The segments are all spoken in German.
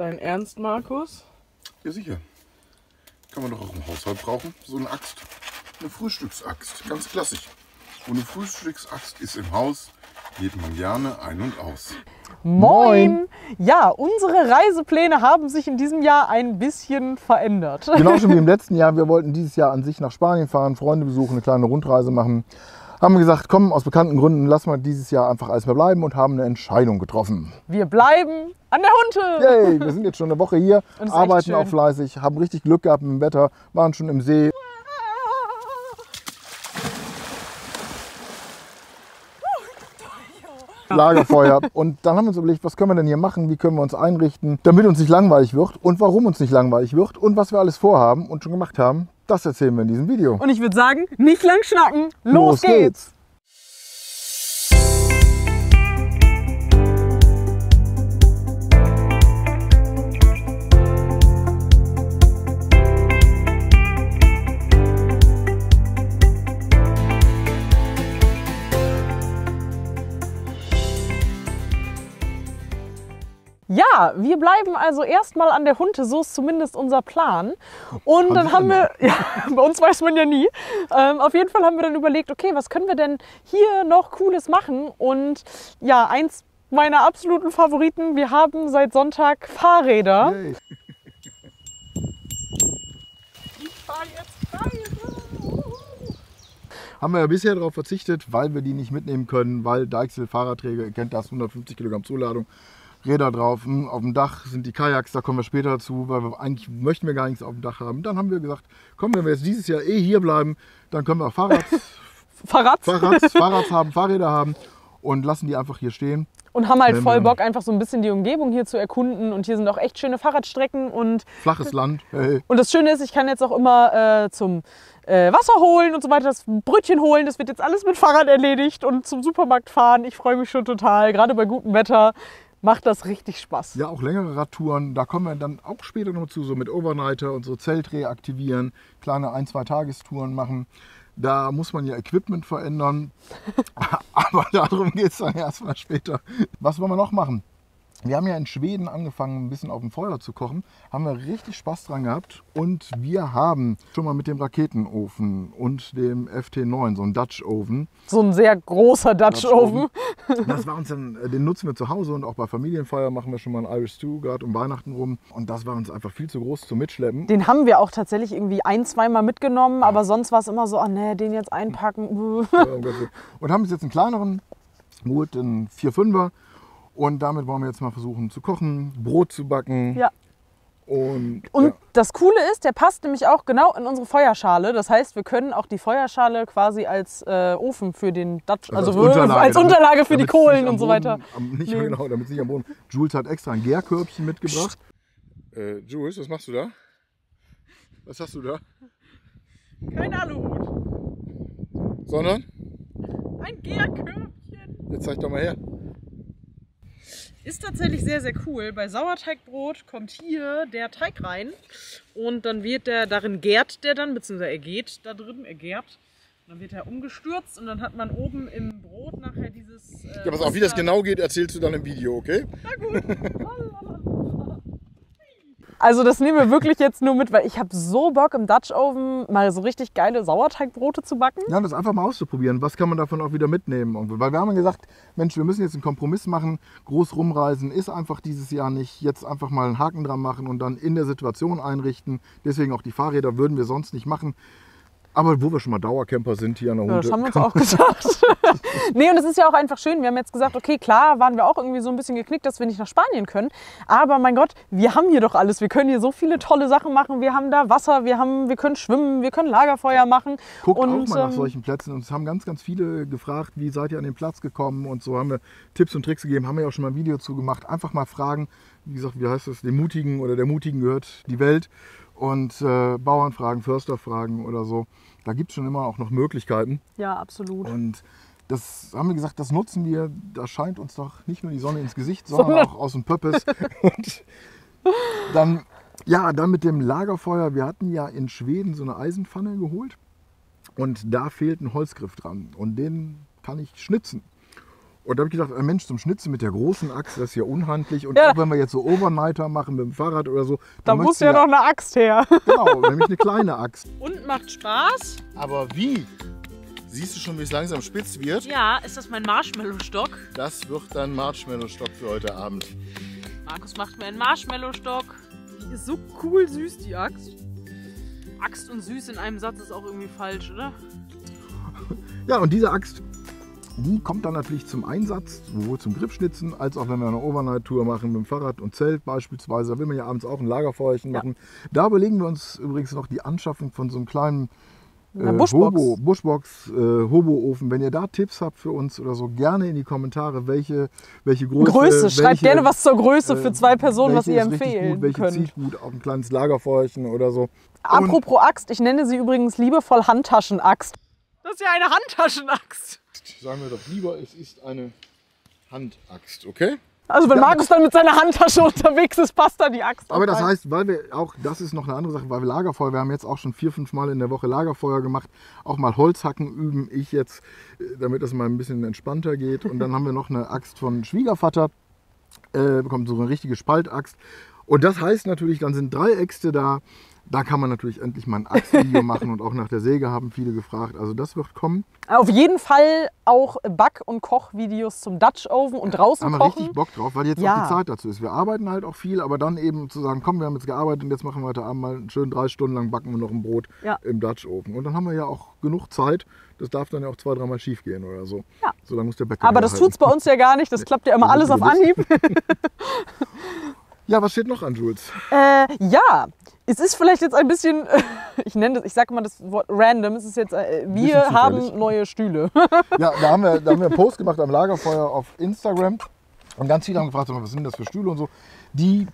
Dein Ernst, Markus? Ja, sicher. Kann man doch auch im Haushalt brauchen. So eine Axt. Eine Frühstücksaxt. Ganz klassisch. Und eine Frühstücksaxt ist im Haus, geht man gerne ein und aus. Moin! Ja, unsere Reisepläne haben sich in diesem Jahr ein bisschen verändert. Genauso wie im letzten Jahr. Wir wollten dieses Jahr an sich nach Spanien fahren, Freunde besuchen, eine kleine Rundreise machen. Haben wir gesagt, komm, aus bekannten Gründen lassen wir dieses Jahr einfach alles mehr bleiben und haben eine Entscheidung getroffen. Wir bleiben an der Hunte! Yay, wir sind jetzt schon eine Woche hier, arbeiten auch fleißig, haben richtig Glück gehabt mit dem Wetter, waren schon im See. Lagerfeuer. Und dann haben wir uns überlegt, was können wir denn hier machen, wie können wir uns einrichten, damit uns nicht langweilig wird und warum uns nicht langweilig wird und was wir alles vorhaben und schon gemacht haben, das erzählen wir in diesem Video. Und ich würde sagen, nicht lang schnacken, los, geht's! Ja, wir bleiben also erstmal an der Hunte, so ist zumindest unser Plan. Und dann haben wir, ja, bei uns weiß man ja nie. Ähm, auf jeden Fall haben wir dann überlegt, okay, was können wir denn hier noch Cooles machen? Und ja, eins meiner absoluten Favoriten, wir haben seit Sonntag Fahrräder. Yay. Haben wir ja bisher darauf verzichtet, weil wir die nicht mitnehmen können, weil Deichsel Fahrradträger, ihr kennt das, 150 Kilogramm Zuladung, Räder drauf, hm, auf dem Dach sind die Kajaks, da kommen wir später dazu, weil wir eigentlich möchten wir gar nichts auf dem Dach haben. Dann haben wir gesagt, komm, wenn wir jetzt dieses Jahr eh hier bleiben, dann können wir auch Fahrrad, Fahrrad. Fahrrad, Fahrrad haben, Fahrräder haben und lassen die einfach hier stehen. Und haben halt voll Bock, einfach so ein bisschen die Umgebung hier zu erkunden. Und hier sind auch echt schöne Fahrradstrecken und Flaches Land, hey. Und das Schöne ist, ich kann jetzt auch immer äh, zum äh, Wasser holen und so weiter, das Brötchen holen. Das wird jetzt alles mit Fahrrad erledigt und zum Supermarkt fahren. Ich freue mich schon total. Gerade bei gutem Wetter macht das richtig Spaß. Ja, auch längere Radtouren, da kommen wir dann auch später noch zu, so mit Overnighter und so Zelt reaktivieren, kleine ein-, zwei Tagestouren machen. Da muss man ja Equipment verändern, aber darum geht es dann erstmal später. Was wollen wir noch machen? Wir haben ja in Schweden angefangen, ein bisschen auf dem Feuer zu kochen. Haben wir richtig Spaß dran gehabt. Und wir haben schon mal mit dem Raketenofen und dem FT9, so ein Dutch Oven, So ein sehr großer Dutch Oven. das war uns dann, äh, den nutzen wir zu Hause und auch bei Familienfeier machen wir schon mal ein Irish Stew, gerade um Weihnachten rum. Und das war uns einfach viel zu groß zum Mitschleppen. Den haben wir auch tatsächlich irgendwie ein, zweimal mitgenommen, aber sonst war es immer so, ah nee, den jetzt einpacken. Und haben uns jetzt einen kleineren geholt, einen 4-5er. Und damit wollen wir jetzt mal versuchen zu kochen, Brot zu backen. Ja. Und, Und ja, das Coole ist, der passt nämlich auch genau in unsere Feuerschale. Das heißt, wir können auch die Feuerschale quasi als äh, Ofen für den Dutch, also, als Unterlage, als damit- Unterlage für die Kohlen und so weiter. Am, nicht Nee. genau, damit es nicht am Boden. Jules hat extra ein Gärkörbchen mitgebracht. Äh, Jules, was machst du da? Was hast du da? Kein Aluhut. Sondern? Ein Gärkörbchen. Jetzt zeig doch mal her. Ist tatsächlich sehr, sehr cool. Bei Sauerteigbrot kommt hier der Teig rein und dann wird der, darin gärt der dann, beziehungsweise er geht da drin, er gärt. Dann wird er umgestürzt und dann hat man oben im Brot nachher dieses. Äh, Ja, pass auf, wie das genau geht, erzählst du dann im Video, okay? Also das nehmen wir wirklich jetzt nur mit, weil ich habe so Bock im Dutch Oven mal so richtig geile Sauerteigbrote zu backen. Ja, das einfach mal auszuprobieren. Was kann man davon auch wieder mitnehmen? Weil wir haben ja gesagt, Mensch, wir müssen jetzt einen Kompromiss machen. Groß rumreisen ist einfach dieses Jahr nicht. Jetzt einfach mal einen Haken dran machen und dann in der Situation einrichten. Deswegen auch die Fahrräder würden wir sonst nicht machen. Aber wo wir schon mal Dauercamper sind hier an der Ja, Hunde. das haben wir uns auch gedacht. nee, und es ist ja auch einfach schön. Wir haben jetzt gesagt, okay, klar, waren wir auch irgendwie so ein bisschen geknickt, dass wir nicht nach Spanien können. Aber mein Gott, wir haben hier doch alles. Wir können hier so viele tolle Sachen machen. Wir haben da Wasser, wir, haben, wir können schwimmen, wir können Lagerfeuer machen. Guckt und, auch mal nach ähm, solchen Plätzen. Und es haben ganz, ganz viele gefragt, wie seid ihr an den Platz gekommen? Und so haben wir Tipps und Tricks gegeben. Haben wir ja auch schon mal ein Video zu gemacht. Einfach mal fragen. Wie gesagt, wie heißt das? Dem Mutigen oder der Mutigen gehört die Welt. Und äh, Bauernfragen, Försterfragen oder so. Da gibt es schon immer auch noch Möglichkeiten. Ja, absolut. Und das haben wir gesagt, das nutzen wir. Da scheint uns doch nicht nur die Sonne ins Gesicht, sondern Sondern- auch aus dem Pöppes. Und dann, ja, dann mit dem Lagerfeuer. Wir hatten ja in Schweden so eine Eisenpfanne geholt. Und da fehlt ein Holzgriff dran. Und den kann ich schnitzen. Und da habe ich gedacht, ein Mensch zum Schnitzen mit der großen Axt, das ist ja unhandlich. Und Ja. auch wenn wir jetzt so Overnighter machen mit dem Fahrrad oder so, Da dann muss ja noch eine Axt her. Genau, nämlich eine kleine Axt. Und macht Spaß. Aber wie? Siehst du schon, wie es langsam spitz wird? Ja, ist das mein Marshmallow-Stock? Das wird dein Marshmallow-Stock für heute Abend. Markus macht mir einen Marshmallow-Stock. Die ist so cool süß, die Axt. Axt und süß in einem Satz ist auch irgendwie falsch, oder? Ja, und diese Axt, die kommt dann natürlich zum Einsatz, sowohl zum Griffschnitzen, als auch wenn wir eine Overnight-Tour machen mit dem Fahrrad und Zelt beispielsweise. Da will man ja abends auch ein Lagerfeuerchen Ja. machen. Da überlegen wir uns übrigens noch die Anschaffung von so einem kleinen Eine Bushbox. Hobo, Bushbox, äh, Hobo-Ofen. Wenn ihr da Tipps habt für uns oder so, gerne in die Kommentare, welche, welche Größe. Größe, schreibt welche, gerne was zur Größe für äh, zwei Personen, was welche ihr empfehlen gut, welche könnt. zieht gut auf ein kleines Lagerfeuerchen oder so. Apropos Axt, ich nenne sie übrigens liebevoll Handtaschenaxt. Das ist ja eine Handtaschenaxt. Sagen wir doch lieber, es ist eine Handaxt, okay? Also wenn Markus dann mit seiner Handtasche unterwegs ist, passt da die Axt. Aber das rein. heißt, weil wir auch, das ist noch eine andere Sache, weil wir Lagerfeuer, wir haben jetzt auch schon vier, fünf Mal in der Woche Lagerfeuer gemacht, auch mal Holzhacken üben, ich jetzt, äh, damit es mal ein bisschen entspannter geht. Und dann haben wir noch eine Axt von Schwiegervater, äh, bekommt so eine richtige Spaltaxt. Und das heißt natürlich, dann sind drei Äxte da. Da kann man natürlich endlich mal ein Axtvideo machen und auch nach der Säge haben viele gefragt. Also das wird kommen. Auf jeden Fall auch Back- und Kochvideos zum Dutch Oven und draußen haben wir kochen. richtig Bock drauf, weil jetzt Ja. auch die Zeit dazu ist. Wir arbeiten halt auch viel, aber dann eben zu sagen, komm, wir haben jetzt gearbeitet und jetzt machen wir heute Abend mal schön drei Stunden lang backen wir noch ein Brot Ja. im Dutch Oven. Und dann haben wir ja auch genug Zeit. Das darf dann ja auch zwei, dreimal schief gehen oder so. Ja. So, dann muss der Bäcker Aber das wieder tut's bei uns ja gar nicht. Das klappt ja immer alles auf Anhieb. Ja, was steht noch an, Jules? Äh, ja, es ist vielleicht jetzt ein bisschen, ich nenne das, ich sage mal das Wort random. Es ist jetzt, äh, wir haben neue Stühle. Ja, da haben, wir, da haben wir einen Post gemacht am Lagerfeuer auf Instagram. Und ganz viele haben gefragt, was sind das für Stühle und so. Die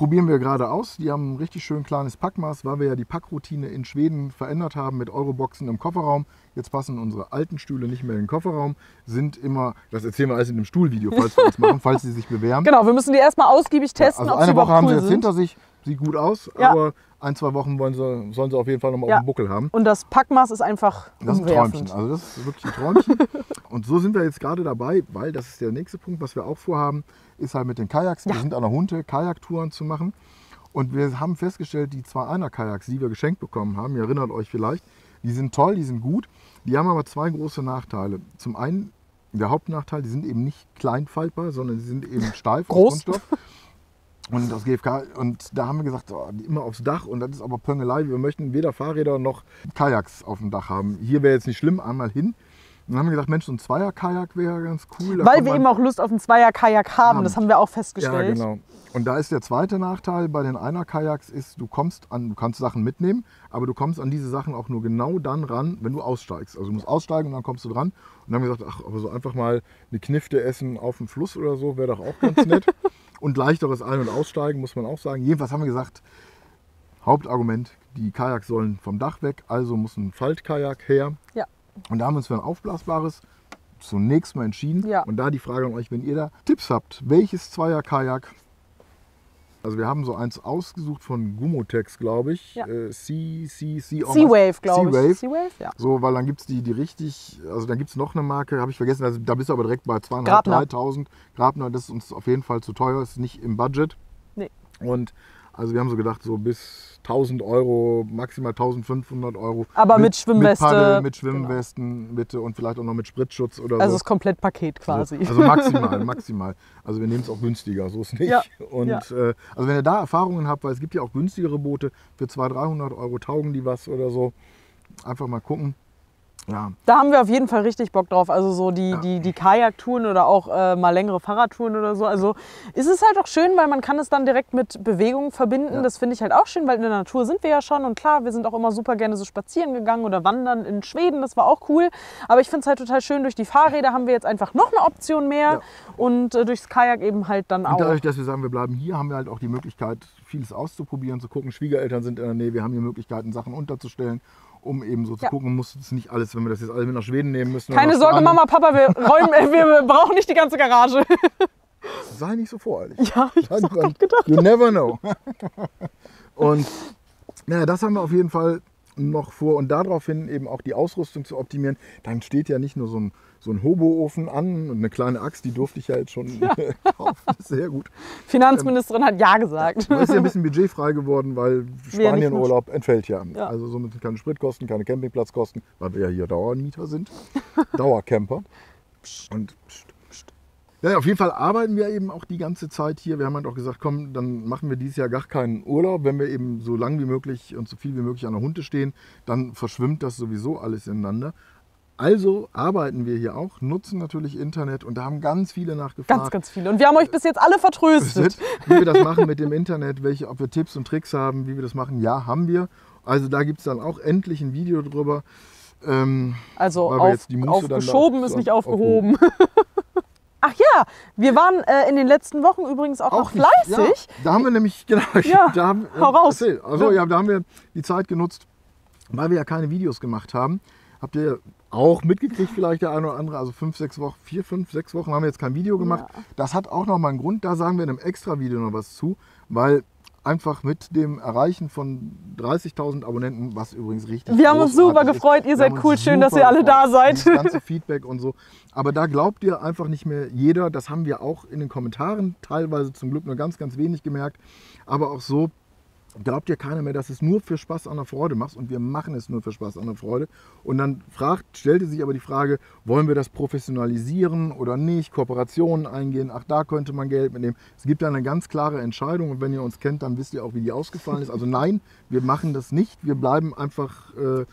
probieren wir gerade aus. Die haben ein richtig schön kleines Packmaß, weil wir ja die Packroutine in Schweden verändert haben mit Euroboxen im Kofferraum. Jetzt passen unsere alten Stühle nicht mehr in den Kofferraum, sind immer, das erzählen wir alles in dem Stuhlvideo, falls wir uns machen, falls sie sich bewähren. genau, wir müssen die erstmal ausgiebig testen, also ob sie eine Woche überhaupt haben cool sie jetzt sind. hinter sich, sieht gut aus, Ja. aber ein, zwei Wochen wollen sie, sollen sie auf jeden Fall nochmal Ja. auf dem Buckel haben. Und das Packmaß ist einfach Das ist ein. Träumchen. Also das ist wirklich ein Träumchen. Und so sind wir jetzt gerade dabei, weil das ist der nächste Punkt, was wir auch vorhaben, ist halt mit den Kajaks. Wir sind an der Hunte, Kajaktouren zu machen. Und wir haben festgestellt, die zwei Einer-Kajaks, die wir geschenkt bekommen haben, ihr erinnert euch vielleicht, die sind toll, die sind gut. Die haben aber zwei große Nachteile. Zum einen, der Hauptnachteil, die sind eben nicht kleinfaltbar, sondern sie sind eben steif Groß. Kunststoff. Und das GFK, und da haben wir gesagt, oh, immer aufs Dach und das ist aber Pöngelei. Wir möchten weder Fahrräder noch Kajaks auf dem Dach haben. Hier wäre jetzt nicht schlimm, einmal hin. Und dann haben wir gesagt, Mensch, so ein Zweier-Kajak wäre ganz cool. Da Weil wir eben auch Lust auf einen Zweier-Kajak haben, Haben. das haben wir auch Ja, festgestellt. genau. Und da ist der zweite Nachteil bei den Einer-Kajaks ist, du kommst an, du kannst Sachen mitnehmen, aber du kommst an diese Sachen auch nur genau dann ran, wenn du aussteigst. Also du musst aussteigen und dann kommst du dran. Und dann haben wir gesagt, ach, aber so einfach mal eine Knifte essen auf dem Fluss oder so, wäre doch auch ganz nett. Und leichteres Ein- und Aussteigen, muss man auch sagen. Jedenfalls haben wir gesagt, Hauptargument, die Kajaks sollen vom Dach weg, also muss ein Faltkajak her. Ja. Und da haben wir uns für ein aufblasbares zunächst mal entschieden. Ja. Und da die Frage an euch, wenn ihr da Tipps habt, welches Zweier-Kajak? Also wir haben so eins ausgesucht von Gummotex, glaube ich. Ja. Äh, Sea, Sea, Sea, Seawave, glaube Seawave. ich. Seawave, ja. So, weil dann gibt es die, die richtig, also dann gibt es noch eine Marke, habe ich vergessen, also da bist du aber direkt bei 2.500, Grabner. 3.000. Grabner, das ist uns auf jeden Fall zu teuer, ist nicht im Budget. Nee. Und also wir haben so gedacht, so bis 1000 Euro, maximal 1500 Euro. Aber mit Schwimmweste, Mit, Paddel, mit genau. Schwimmwesten, bitte, und vielleicht auch noch mit Spritzschutz oder Also so. das Komplettpaket quasi. So, also maximal, maximal. Also wir nehmen es auch günstiger, so ist nicht. Ja, Und ja. Äh, also wenn ihr da Erfahrungen habt, weil es gibt ja auch günstigere Boote, für 200, 300 Euro taugen die was oder so. Einfach mal gucken. Ja, Da haben wir auf jeden Fall richtig Bock drauf. Also so die, Ja. die, die Kajaktouren oder auch äh, mal längere Fahrradtouren oder so. Also ist es halt auch schön, weil man kann es dann direkt mit Bewegung verbinden. Ja. Das finde ich halt auch schön, weil in der Natur sind wir ja schon. Und klar, wir sind auch immer super gerne so spazieren gegangen oder wandern in Schweden. Das war auch cool. Aber ich finde es halt total schön, durch die Fahrräder haben wir jetzt einfach noch eine Option mehr. Ja. Und äh, durchs Kajak eben halt dann Und auch. dadurch, dass wir sagen, wir bleiben hier, haben wir halt auch die Möglichkeit, vieles auszuprobieren, zu gucken. Schwiegereltern sind in der Nähe, wir haben hier Möglichkeiten, Sachen unterzustellen, um eben so zu Ja. gucken. Muss es nicht alles, wenn wir das jetzt alle mit nach Schweden nehmen müssen. Keine Sorge, Spanien. Mama, Papa, wir, räumen, äh, wir brauchen nicht die ganze Garage. Sei nicht so voreilig. ja, ich hab's auch gedacht. You never know. Und naja, das haben wir auf jeden Fall noch vor und daraufhin eben auch die Ausrüstung zu optimieren. Dann steht ja nicht nur so ein, so ein Hoboofen an und eine kleine Axt, die durfte ich ja jetzt schon kaufen. Sehr gut. Finanzministerin hat Ja gesagt. Da ist ja ein bisschen Budget frei geworden, weil Spanienurlaub entfällt ja. Ja. Also somit keine Spritkosten, keine Campingplatzkosten, weil wir ja hier Dauermieter sind. Dauercamper. Und pst. Ja, auf jeden Fall arbeiten wir eben auch die ganze Zeit hier. Wir haben halt auch gesagt, komm, dann machen wir dieses Jahr gar keinen Urlaub. Wenn wir eben so lang wie möglich und so viel wie möglich an der Hunde stehen, dann verschwimmt das sowieso alles ineinander. Also arbeiten wir hier auch, nutzen natürlich Internet und da haben ganz viele nachgefragt. Ganz, ganz viele. Und wir haben euch bis jetzt alle vertröstet. wie wir das machen mit dem Internet, welche, ob wir Tipps und Tricks haben, wie wir das machen. Ja, haben wir. Also da gibt es dann auch endlich ein Video drüber. Ähm, Also auf, aufgeschoben ist nicht so aufgehoben. Ach ja, wir waren äh, in den letzten Wochen übrigens auch, noch nicht- fleißig. Ja, da haben wir nämlich, genau, Ja, da haben, hau raus. erzähl. Also ja, da haben wir die Zeit genutzt, weil wir ja keine Videos gemacht haben. Habt ihr auch mitgekriegt, vielleicht der eine oder andere, also fünf, sechs Wochen, vier, fünf, sechs Wochen haben wir jetzt kein Video gemacht. Das hat auch nochmal einen Grund, da sagen wir in einem extra Video noch was zu, weil einfach mit dem Erreichen von 30.000 Abonnenten, was übrigens richtig Wir haben uns super ist. gefreut. Ihr seid cool. Schön, dass ihr alle da seid. Dieses ganze Feedback und so. Aber da glaubt ihr einfach nicht mehr jeder. Das haben wir auch in den Kommentaren teilweise zum Glück nur ganz, ganz wenig gemerkt. Aber auch so glaubt ihr keiner mehr, dass es nur für Spaß an der Freude machst und wir machen es nur für Spaß an der Freude. Und dann fragt, stellte sich aber die Frage, wollen wir das professionalisieren oder nicht, Kooperationen eingehen, ach da könnte man Geld mitnehmen. Es gibt da eine ganz klare Entscheidung und wenn ihr uns kennt, dann wisst ihr auch, wie die ausgefallen ist. Also nein, wir machen das nicht, wir bleiben einfach äh,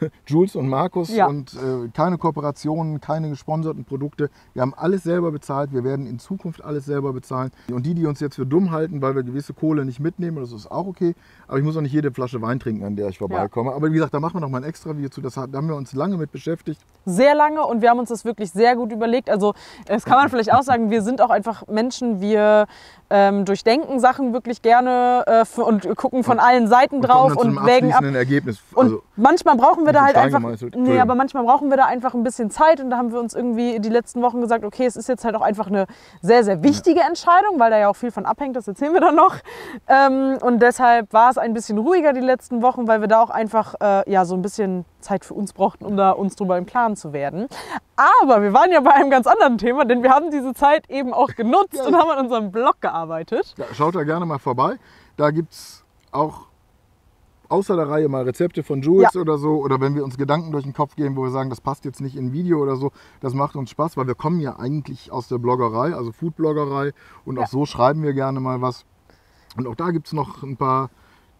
Jules und Markus Ja. und äh, keine Kooperationen, keine gesponserten Produkte. Wir haben alles selber bezahlt. Wir werden in Zukunft alles selber bezahlen. Und die, die uns jetzt für dumm halten, weil wir gewisse Kohle nicht mitnehmen, das ist auch okay. Aber ich muss auch nicht jede Flasche Wein trinken, an der ich vorbeikomme. Aber wie gesagt, da machen wir noch mal ein extra Video zu. Das, da haben wir uns lange mit beschäftigt. sehr lange und wir haben uns das wirklich sehr gut überlegt. Also das kann man vielleicht auch sagen, wir sind auch einfach Menschen, wir ähm, durchdenken Sachen wirklich gerne äh, und gucken von allen Seiten Und drauf und einem wägen ab. Ergebnis. Und Also, manchmal brauchen wir da halt einfach. Nee, aber manchmal brauchen wir da einfach ein bisschen Zeit und da haben wir uns irgendwie die letzten Wochen gesagt, okay, es ist jetzt halt auch einfach eine sehr, sehr wichtige Entscheidung, weil da ja auch viel von abhängt, das erzählen wir dann noch. Ähm, und deshalb war es ein bisschen ruhiger die letzten Wochen, weil wir da auch einfach äh, ja, so ein bisschen Zeit für uns brauchten, um da uns drüber im Klaren zu werden. Aber wir waren ja bei einem ganz anderen Thema, denn wir haben diese Zeit eben auch genutzt und haben an unserem Blog gearbeitet. Ja, schaut da gerne mal vorbei. Da gibt es auch außer der Reihe mal Rezepte von Jules Ja. oder so. Oder wenn wir uns Gedanken durch den Kopf gehen, wo wir sagen, das passt jetzt nicht in ein Video oder so. Das macht uns Spaß, weil wir kommen ja eigentlich aus der Bloggerei, also Foodbloggerei. Und auch Ja. so schreiben wir gerne mal was. Und auch da gibt es noch ein paar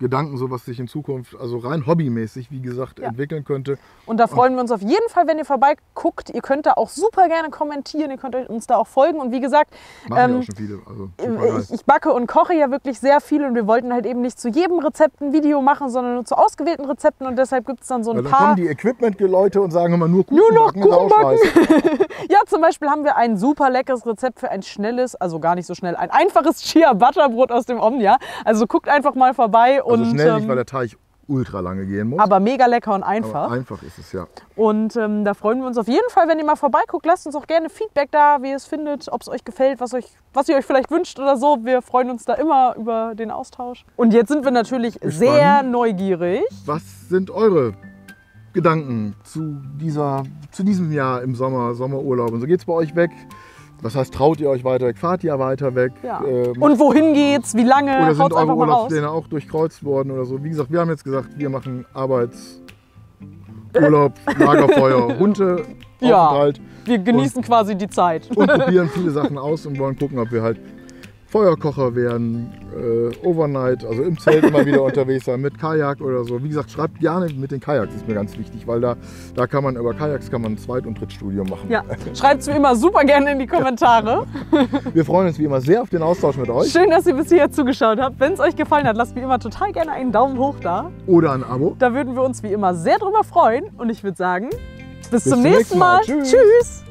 Gedanken, so was sich in Zukunft, also rein hobbymäßig, wie gesagt, Ja. entwickeln könnte. Und da freuen wir uns auf jeden Fall, wenn ihr vorbeiguckt. Ihr könnt da auch super gerne kommentieren, ihr könnt uns da auch folgen. Und wie gesagt, Ähm, viele. Also geil. ich, ich backe und koche ja wirklich sehr viel und wir wollten halt eben nicht zu jedem Rezept ein Video machen, sondern nur zu ausgewählten Rezepten und deshalb gibt es dann so ein Weil dann paar. kommen die Equipment-Leute und sagen immer nur Kuchen Nur noch Kuchen backen. Ja, zum Beispiel haben wir ein super leckeres Rezept für ein schnelles, also gar nicht so schnell, ein einfaches Chia Butterbrot aus dem Omnia. Also guckt einfach mal vorbei Also und schnell nicht, ähm, weil der Teig ultra lange gehen muss. aber mega lecker und Aber einfach. einfach ist es ja. Und ähm, da freuen wir uns auf jeden Fall, wenn ihr mal vorbeiguckt. Lasst uns auch gerne Feedback da, wie ihr es findet, ob es euch gefällt, was, euch, was ihr euch vielleicht wünscht oder so. Wir freuen uns da immer über den Austausch. Und jetzt sind wir natürlich sehr neugierig. Was sind eure Gedanken zu, dieser, zu diesem Jahr im Sommer, Sommerurlaub? Und so geht's bei euch weg? Was heißt, traut ihr euch weiter weg? Fahrt ihr weiter weg? Ja. Ähm, Und wohin geht's? Wie lange? oder sind eure. Urlaubspläne auch durchkreuzt worden oder so? Wie gesagt, wir haben jetzt gesagt, wir machen Arbeits, Urlaub, Lagerfeuer, Hunde, Ja. Aufenthalt Wir genießen quasi die Zeit. und probieren viele Sachen aus und wollen gucken, ob wir halt Feuerkocher werden, äh, Overnight, also im Zelt immer wieder unterwegs sein, mit Kajak oder so. Wie gesagt, schreibt gerne mit den Kajaks, ist mir ganz wichtig, weil da, da kann man über Kajaks kann man ein Zweit- und Drittstudium machen. Ja, schreibt es wie immer super gerne in die Kommentare. Wir freuen uns wie immer sehr auf den Austausch mit euch Schön, dass ihr bis hierher zugeschaut habt. Wenn es euch gefallen hat, lasst wie immer total gerne einen Daumen hoch da. oder ein Abo. Da würden wir uns wie immer sehr drüber freuen. Und ich würde sagen, bis, Bis zum zum nächsten Mal. Mal. Tschüss. Tschüss.